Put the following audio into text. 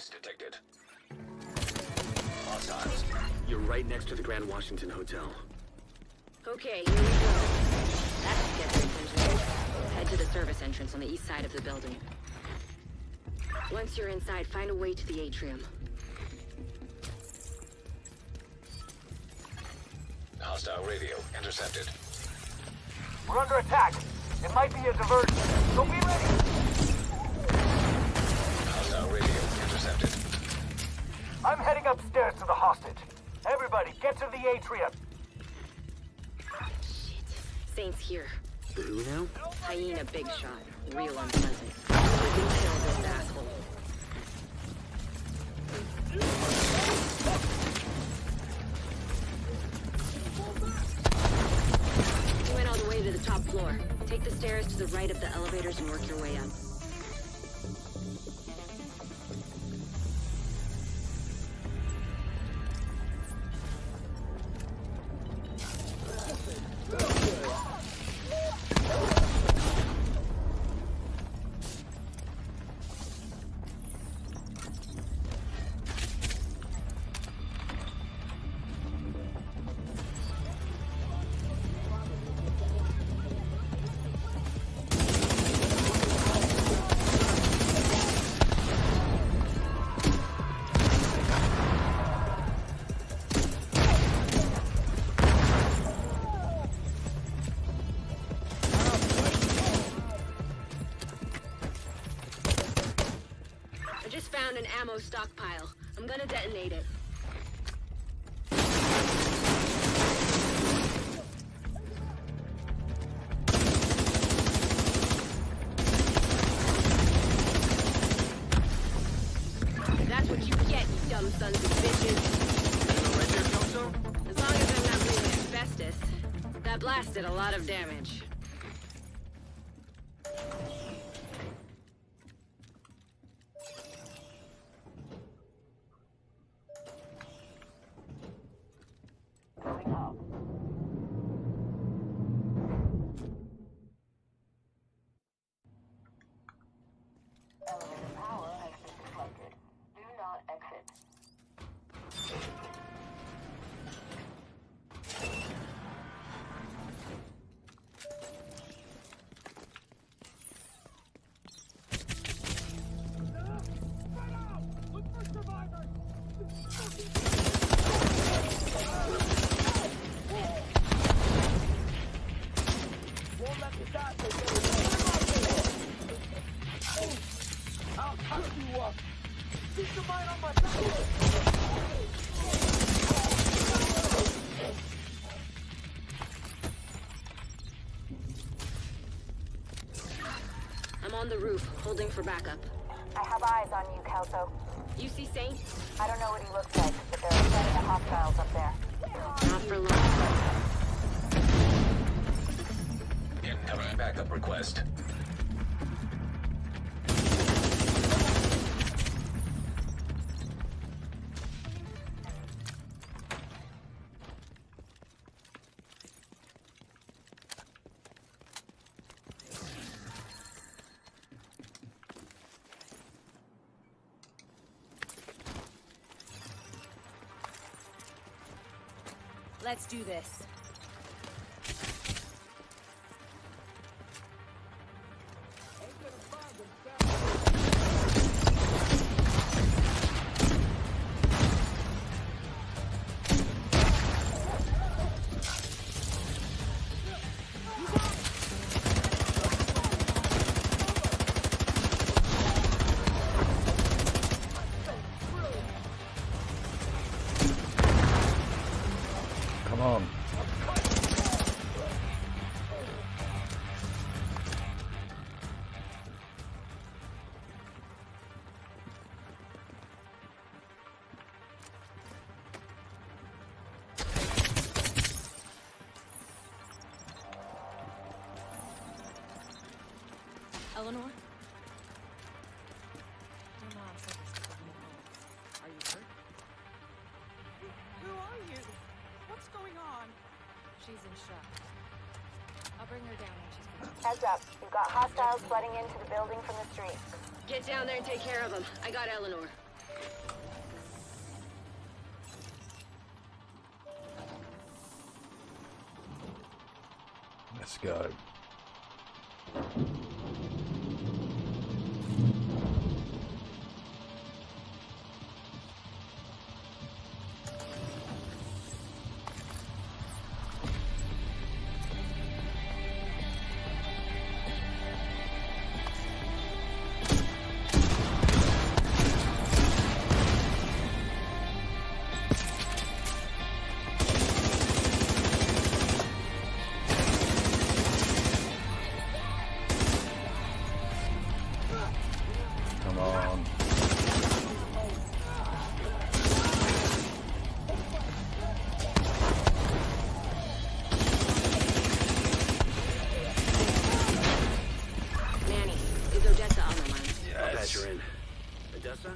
device detected. Hostiles. You're right next to the Grand Washington Hotel. Okay, here we go. That should get their attention. Head to the service entrance on the east side of the building. Once you're inside, find a way to the atrium. Hostile radio intercepted. We're under attack. It might be a diversion, so be ready. I'm heading upstairs to the hostage. Everybody, get to the atrium. Shit. Saint's here. Who now? Hyena big shot. Real unpleasant. We can kill this asshole. You went all the way to the top floor. Take the stairs to the right of the elevators and work your way up. Ammo stockpile. I'm gonna detonate it. That's what you get, you dumb sons of bitches. As long as I'm not breathing asbestos. That blast did a lot of damage. I'm on the roof, holding for backup. I have eyes on you, Kelso. You see Saint? I don't know what he looks like, but there are plenty of hostiles up there. Not for long. Incoming backup request. Let's do this. Eleanor? Your mom said this home. Are you hurt? Who are you? What's going on? She's in shock. I'll bring her down when she's. Heads up. You've got hostiles flooding into the building from the street. Get down there and take care of them. I got Eleanor. Let's go. Odessa?